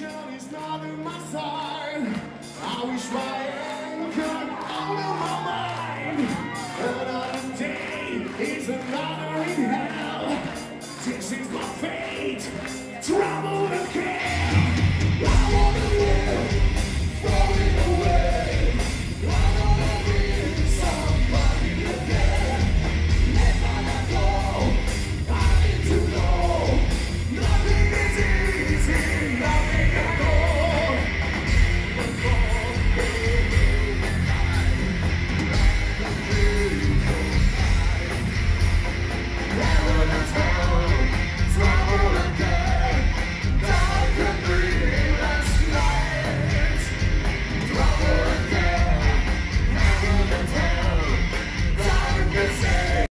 angel is not in my side. I wish my anchor out of my mind. Another day is another in hell. This is my fate. Trouble. Let's go. Let's go.